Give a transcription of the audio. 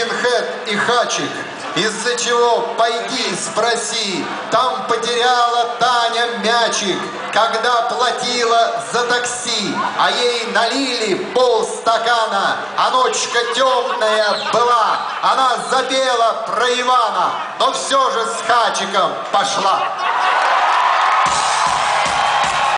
скинхед и хачик. Из-за чего, пойди спроси, там потеряла Таня мячик, когда платила за такси, а ей налили полстакана, а ночка темная была, она запела про Ивана, но все же с хачиком пошла.